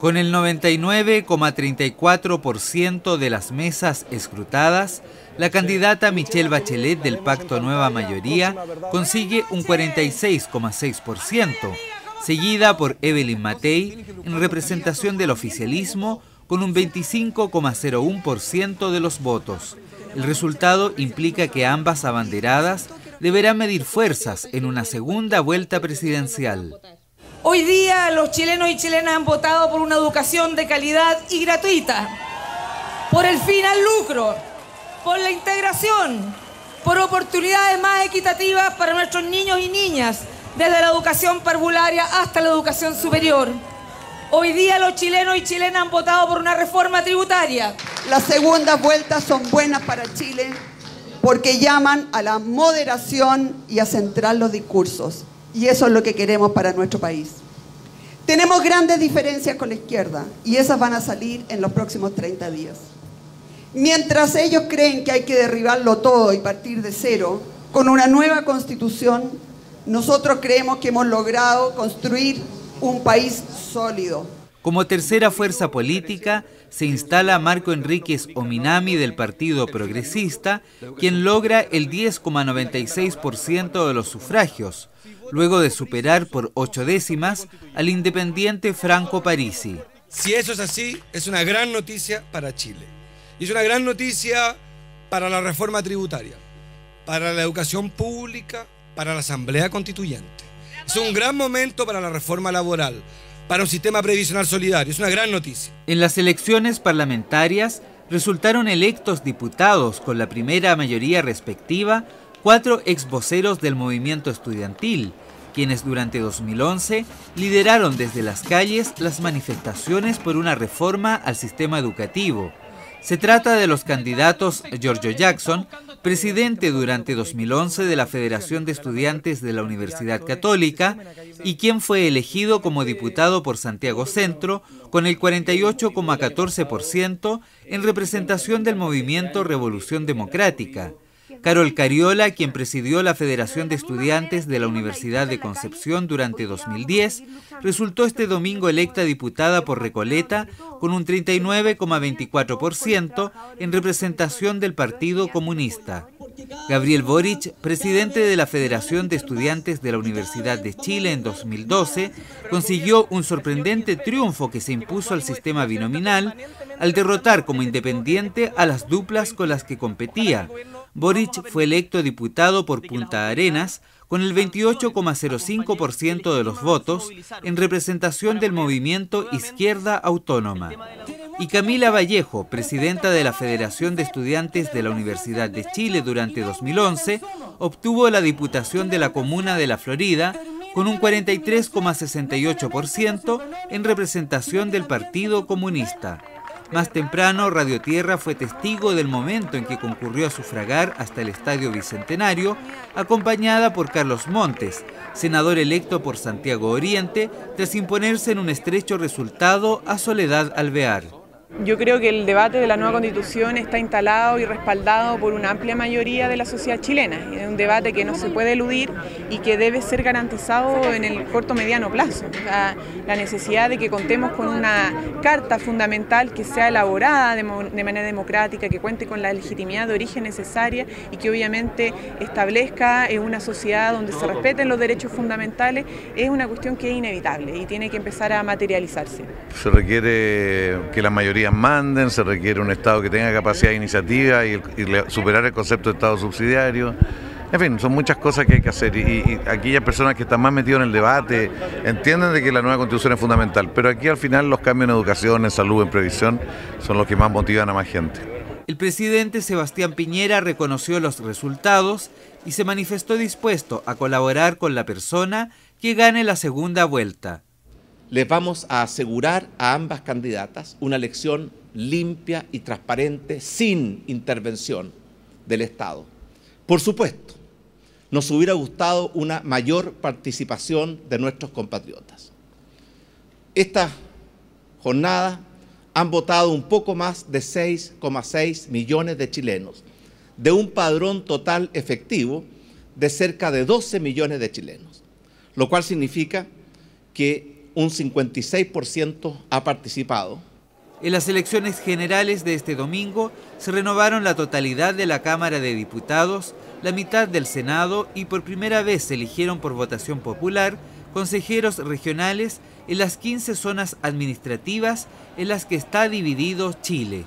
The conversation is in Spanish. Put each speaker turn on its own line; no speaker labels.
Con el 99,34% de las mesas escrutadas, la candidata Michelle Bachelet del Pacto Nueva Mayoría consigue un 46,6%, seguida por Evelyn Matei en representación del oficialismo con un 25,01% de los votos. El resultado implica que ambas abanderadas deberán medir fuerzas en una segunda vuelta presidencial.
Hoy día los chilenos y chilenas han votado por una educación de calidad y gratuita, por el fin al lucro, por la integración, por oportunidades más equitativas para nuestros niños y niñas, desde la educación parvularia hasta la educación superior. Hoy día los chilenos y chilenas han votado por una reforma tributaria.
Las segundas vueltas son buenas para Chile porque llaman a la moderación y a centrar los discursos. Y eso es lo que queremos para nuestro país. Tenemos grandes diferencias con la izquierda y esas van a salir en los próximos 30 días. Mientras ellos creen que hay que derribarlo todo y partir de cero, con una nueva constitución, nosotros creemos que hemos logrado construir un país sólido.
Como tercera fuerza política se instala Marco Enríquez Ominami del Partido Progresista, quien logra el 10,96% de los sufragios, luego de superar por ocho décimas al independiente Franco Parisi.
Si eso es así, es una gran noticia para Chile. Y es una gran noticia para la reforma tributaria, para la educación pública, para la Asamblea Constituyente. Es un gran momento para la reforma laboral, para un sistema previsional solidario. Es una gran noticia.
En las elecciones parlamentarias resultaron electos diputados con la primera mayoría respectiva cuatro ex voceros del movimiento estudiantil, quienes durante 2011 lideraron desde las calles las manifestaciones por una reforma al sistema educativo. Se trata de los candidatos Giorgio Jackson, presidente durante 2011 de la Federación de Estudiantes de la Universidad Católica y quien fue elegido como diputado por Santiago Centro con el 48,14% en representación del movimiento Revolución Democrática. Carol Cariola, quien presidió la Federación de Estudiantes de la Universidad de Concepción durante 2010, resultó este domingo electa diputada por Recoleta con un 39,24% en representación del Partido Comunista. Gabriel Boric, presidente de la Federación de Estudiantes de la Universidad de Chile en 2012, consiguió un sorprendente triunfo que se impuso al sistema binominal al derrotar como independiente a las duplas con las que competía, Boric fue electo diputado por Punta Arenas con el 28,05% de los votos en representación del movimiento Izquierda Autónoma. Y Camila Vallejo, presidenta de la Federación de Estudiantes de la Universidad de Chile durante 2011, obtuvo la diputación de la Comuna de la Florida con un 43,68% en representación del Partido Comunista. Más temprano, Radio Tierra fue testigo del momento en que concurrió a sufragar hasta el Estadio Bicentenario, acompañada por Carlos Montes, senador electo por Santiago Oriente, tras imponerse en un estrecho resultado a Soledad Alvear.
Yo creo que el debate de la nueva constitución está instalado y respaldado por una amplia mayoría de la sociedad chilena. Es un debate que no se puede eludir y que debe ser garantizado en el corto mediano plazo. la necesidad de que contemos con una carta fundamental que sea elaborada de, manera democrática, que cuente con la legitimidad de origen necesaria y que obviamente establezca una sociedad donde se respeten los derechos fundamentales, es una cuestión que es inevitable y tiene que empezar a materializarse.
Se requiere que la mayoría manden, se requiere un Estado que tenga capacidad de iniciativa y, superar el concepto de Estado subsidiario. En fin, son muchas cosas que hay que hacer y, aquellas personas que están más metidas en el debate entienden de que la nueva constitución es fundamental, pero aquí al final los cambios en educación, en salud, en previsión son los que más motivan a más gente.
El presidente Sebastián Piñera reconoció los resultados y se manifestó dispuesto a colaborar con la persona que gane la segunda vuelta
les vamos a asegurar a ambas candidatas una elección limpia y transparente sin intervención del Estado. Por supuesto, nos hubiera gustado una mayor participación de nuestros compatriotas. Esta jornada han votado un poco más de 6,6 millones de chilenos, de un padrón total efectivo de cerca de 12 millones de chilenos, lo cual significa que un 56% ha participado.
En las elecciones generales de este domingo se renovaron la totalidad de la Cámara de Diputados, la mitad del Senado y por primera vez se eligieron por votación popular consejeros regionales en las 15 zonas administrativas en las que está dividido Chile.